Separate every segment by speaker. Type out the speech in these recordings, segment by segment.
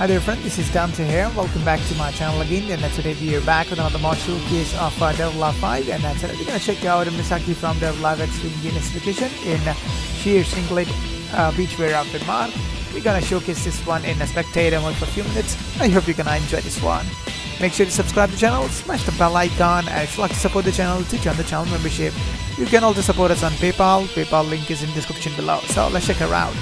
Speaker 1: Hi there friend, this is Dante here. Welcome back to my channel again and today we are back with another mod showcase of uh, Dead or Alive 5 and that's today we're gonna check out Misaki from Dead or Alive Xtreme Venus vacation in sheer singlet uh, beachwear outfit mod. We're gonna showcase this one in a spectator mode for a few minutes. I hope you're gonna enjoy this one. Make sure to subscribe to the channel, smash the bell icon and if you'd like to support the channel to join the channel membership. You can also support us on PayPal. PayPal link is in description below. So let's check her out.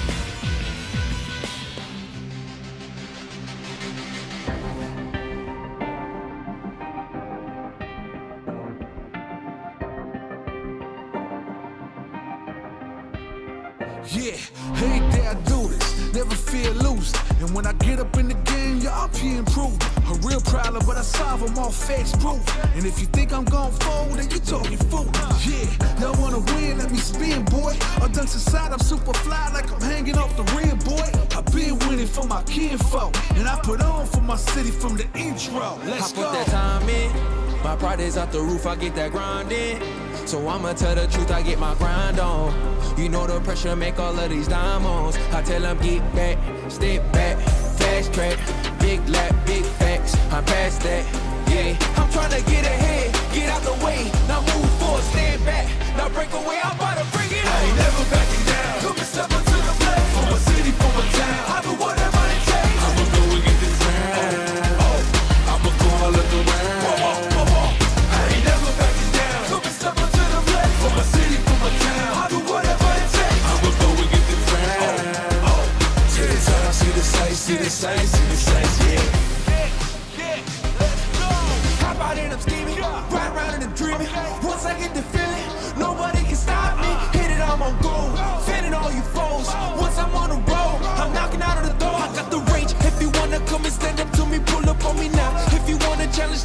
Speaker 2: Them proof. And if you think I'm gon' fold, then you talking fool. Yeah, y'all wanna win, let me spin, boy. Or dunks aside, I'm super fly like I'm hanging off the rim, boy. i been winning for my kinfolk, and I put on for my city from the intro. Let's
Speaker 3: I
Speaker 2: go.
Speaker 3: put that time in. My pride is out the roof, I get that grind in. So I'ma tell the truth, I get my grind on. You know the pressure make all of these diamonds. I tell them get back, step back, fast track, big lap, big facts. I'm past that, yeah. I'm trying to get ahead,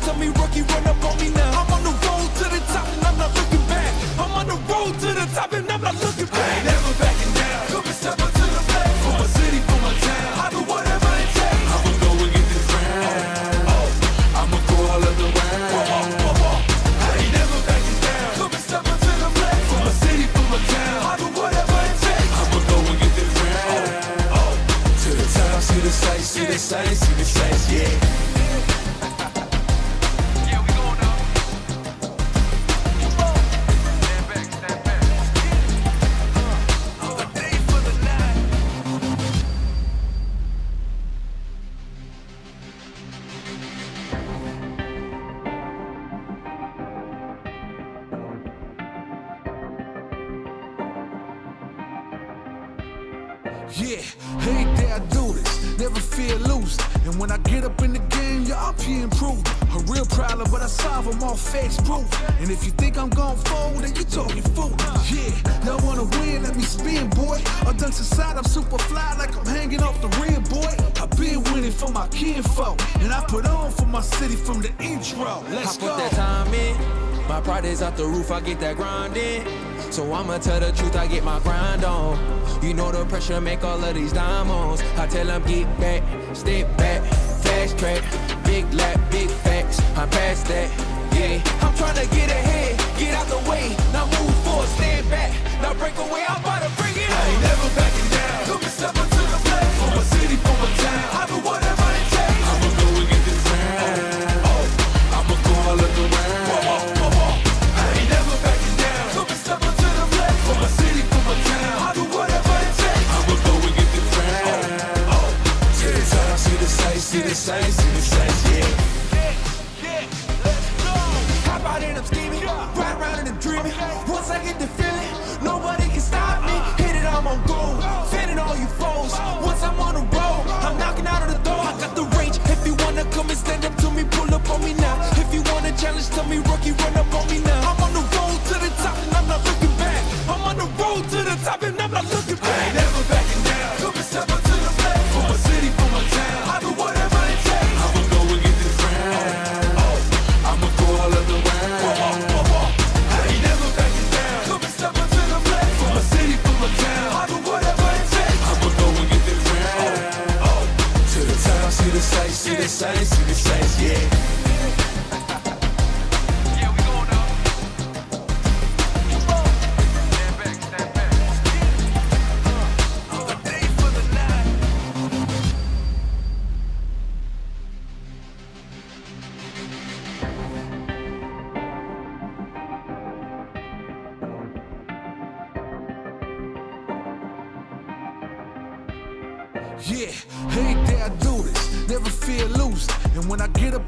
Speaker 3: tell me, rookie, run up on me now. I'm on the road to the top and I'm not looking back. I'm on the road to the top
Speaker 2: I solve them all facts proof. And if you think I'm gon' fold, then you talking fool. Yeah, y'all wanna win, let me spin, boy. Or dunks aside, I'm super fly like I'm hanging off the rim, boy. i been winning for my kinfolk, and I put on for my city from the intro. Let's
Speaker 3: I
Speaker 2: go.
Speaker 3: put that time in. My pride is out the roof, I get that grind in. So I'ma tell the truth, I get my grind on. You know the pressure make all of these diamonds. I tell them get back, step back, fast track, big lap, big facts. I'm past that, yeah. I'm trying to get ahead,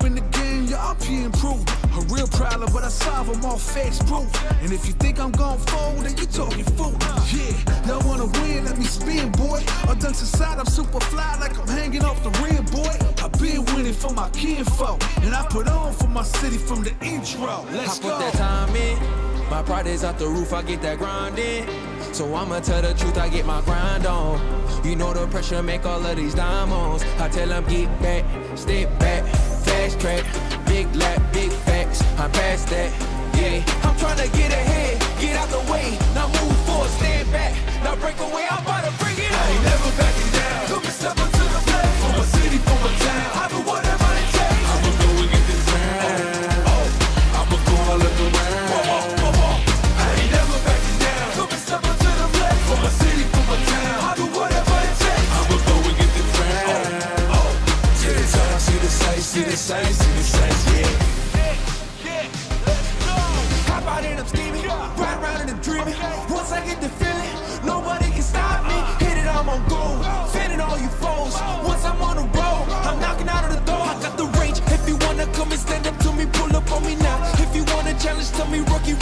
Speaker 2: in the game, yeah, I'm being improved. A real problem, but I solve them all facts proof. And if you think I'm gon' fold, then you talking fool. Yeah, y'all wanna win, let me spin, boy. All dunks aside, I'm super fly like I'm hanging off the rim, boy. i been winning for my kinfolk, and I put on for my city from the intro. Let's
Speaker 3: I
Speaker 2: go.
Speaker 3: put that time in. My pride is out the roof, I get that grind in. So I'ma tell the truth, I get my grind on. You know the pressure make all of these diamonds. I tell them get back, step back, fast track, big lap, big facts. I'm past that, yeah. I'm trying to get ahead, I get the feeling, nobody can stop me. Hit it, I'm on gold, fanning all you foes. Once I'm on the road, I'm knocking out of the door. I got the range. If you wanna come and stand up to me, pull up on me now. If you wanna challenge, tell me, rookie,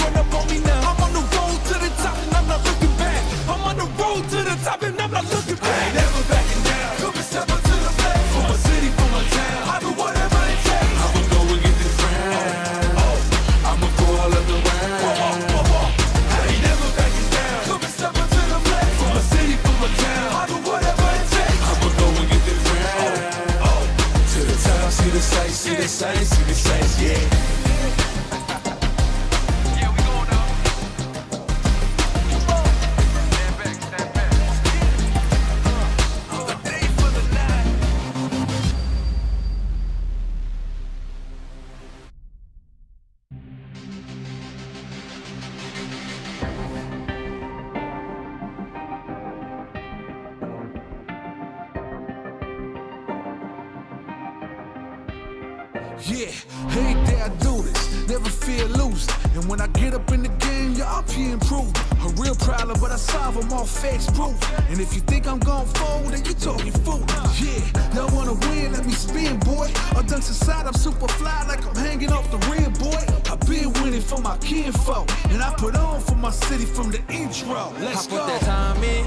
Speaker 2: problem, but I solve them all facts proof. And if you think I'm gon' fold, then you talking fool. Yeah, y'all wanna win, let me spin, boy. All dunks aside, I'm super fly like I'm hanging off the rim, boy. i been winning for my kinfolk, and I put on for my city from the intro. Let's
Speaker 3: I
Speaker 2: go.
Speaker 3: put that time in.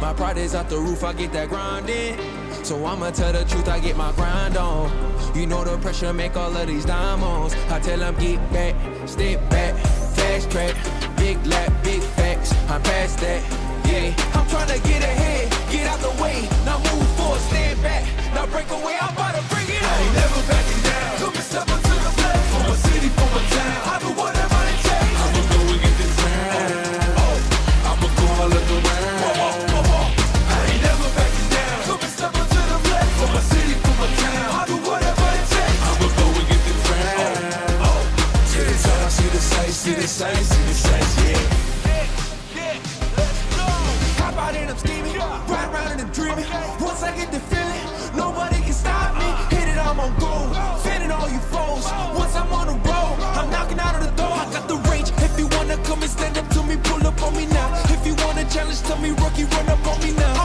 Speaker 3: My pride is out the roof, I get that grind in. So I'ma tell the truth, I get my grind on. You know the pressure make all of these diamonds. I tell them get back, step back, fast track, big lap, big facts. I'm past that, yeah. I'm trying to get ahead, get out the way. Now move forward, stand back, now break away. I'm about to bring it. I ain't never backing down. Come and step up to the. For my city, for my town. I do whatever it takes. I'ma go and get this round. Oh, I'ma go all of the round. I ain't never backing down. Come and step up to the plate. For my city, for my town. I do whatever it takes. I'ma go and get this round. Oh, to the top, see the sights, see the sights, see the sights, yeah. And I'm scheming, ride around and I'm dreaming. Once I get the feeling, nobody can stop me. Hit it, I'm on gold, fanning all you foes. Once I'm on the road, I'm knocking out of the door. I got the range. If you wanna come and stand up to me, pull up on me now. If you wanna challenge, tell me, rookie, run up on me now.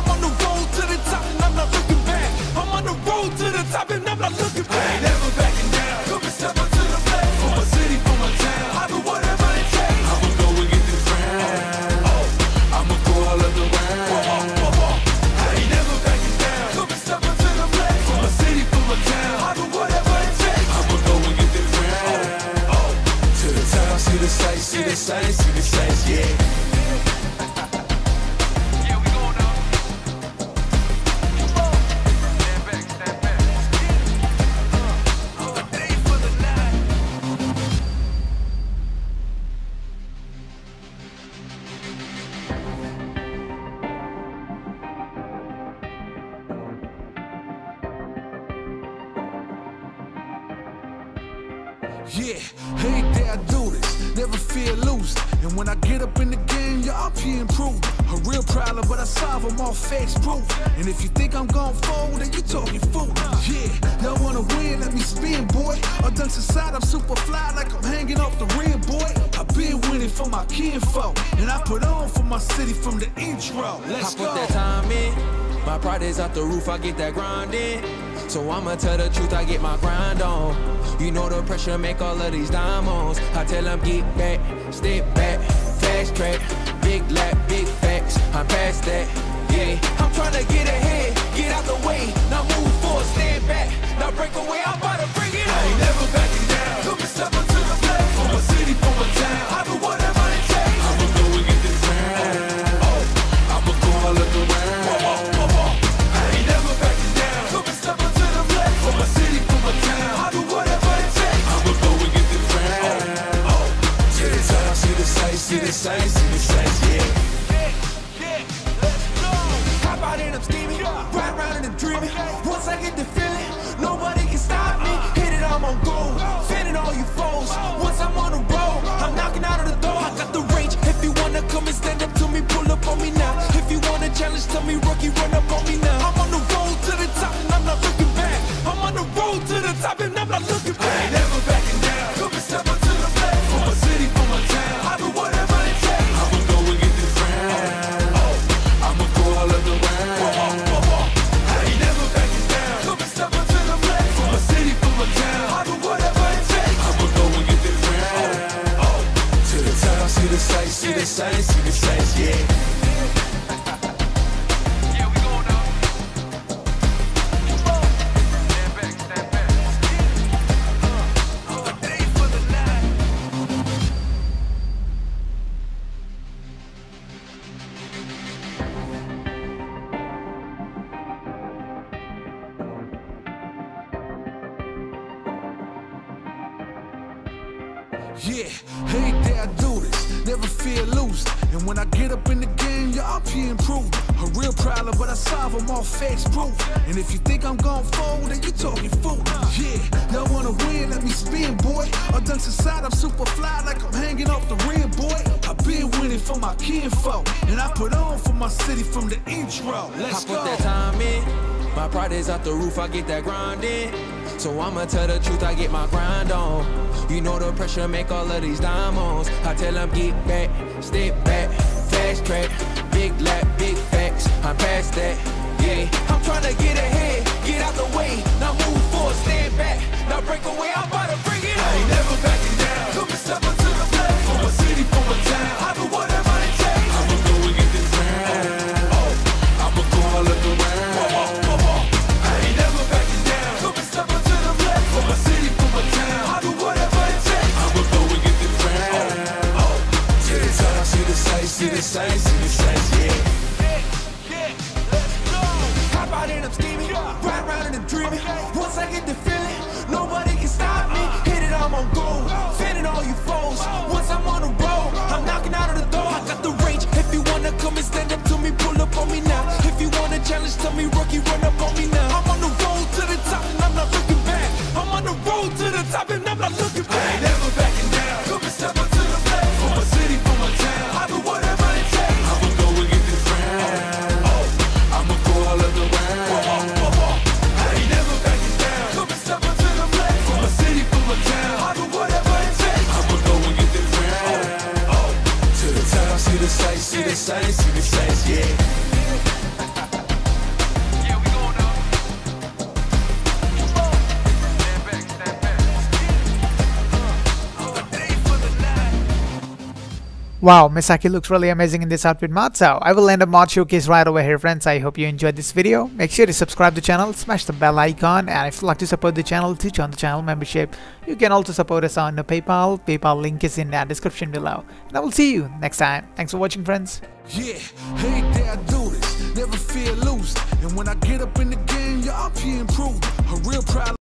Speaker 3: All
Speaker 2: facts proof. And if you think I'm gon' fold, then you talking fool. Yeah, y'all wanna win, let me spin, boy. All dunks aside, I'm super fly like I'm hanging off the rim, boy. i been winning for my kinfolk. And I put on for my city from the intro. Let's
Speaker 3: I
Speaker 2: go.
Speaker 3: put that time in. My pride is out the roof, I get that grind in. So I'ma tell the truth, I get my grind on. You know the pressure make all of these diamonds. I tell them get back, step back, fast track, big lap, big facts. I'm past that, yeah. I'm trying to get ahead, get out the way. Now move forward, stand back. Now break away, I'm about to bring it
Speaker 2: I
Speaker 3: on.
Speaker 2: ain't never backing down. And step up the plate. For my city, for my town. I do whatever it takes. I'ma go and get this crown. Oh, oh, I'ma go all of the round. I ain't never backing down. And step up the plate. For my city, for my town. I do whatever it takes. I'ma go and get this crown. Oh, top, see the sights, see the sights, see the sights, yeah.
Speaker 3: Hop out and I'm steaming, ride around and I'm dreaming. Once I get the feeling, nobody can stop me. Hit it, I'm on gold, fending all you foes. Once I'm on the road, I'm knocking out of the door. I got the range. If you wanna come and stand up to me, pull up on me now. If you wanna challenge, tell me, rookie, run up on me now. I'm on the road to the top and I'm not looking back. I'm on the road to the top and I'm not looking back.
Speaker 2: All facts proof. And if you think I'm gon' fold, then you talking fool. Yeah, y'all wanna win, let me spin, boy. Or dunks aside, I'm super fly like I'm hanging off the rim, boy. I've been winning for my kinfolk. And I put on for my city from the intro. Let's
Speaker 3: I
Speaker 2: go.
Speaker 3: put that time in. My pride is out the roof, I get that grind in. So I'ma tell the truth, I get my grind on. You know the pressure make all of these diamonds. I tell them get back, step back, fast track, big lap, big facts. I'm past that, trying to get ahead, get out the way. Now move forward, stand back. Now break away, I'm about to bring it
Speaker 2: I ain't never backing down. Come and step up to the plate. For my city, for my town. I do whatever it takes. I'ma go and get this crown. Oh, oh, I'ma go all of the round. I ain't never backing down. Come and step up to the plate. For my city, for my town. I do whatever it takes. I'ma go and get this crown. Oh, top, see the sights, see the sights, see the sights, yeah.
Speaker 3: And I'm steaming, ride around and I'm. Once I get the feeling, nobody can stop me. Hit it, I'm on gold, fending all you foes. Once I'm on the road, I'm knocking out of the door. I got the range. If you wanna come and stand up to me, pull up on me now. If you wanna challenge, tell me,
Speaker 1: Wow, Misaki looks really amazing in this outfit mod. So I will end a mod showcase right over here friends. I hope you enjoyed this video. Make sure to subscribe to the channel, smash the bell icon and if you'd like to support the channel to join the channel membership, you can also support us on PayPal. PayPal link is in the description below. And I will see you next time. Thanks for watching friends.
Speaker 2: Yeah, hey there, I do this. Never fear losing. And when I get up in the game, being improved. A real problem.